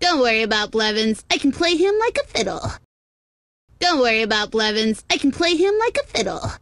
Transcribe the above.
Don't worry about Blevins. I can play him like a fiddle. Don't worry about Blevins. I can play him like a fiddle.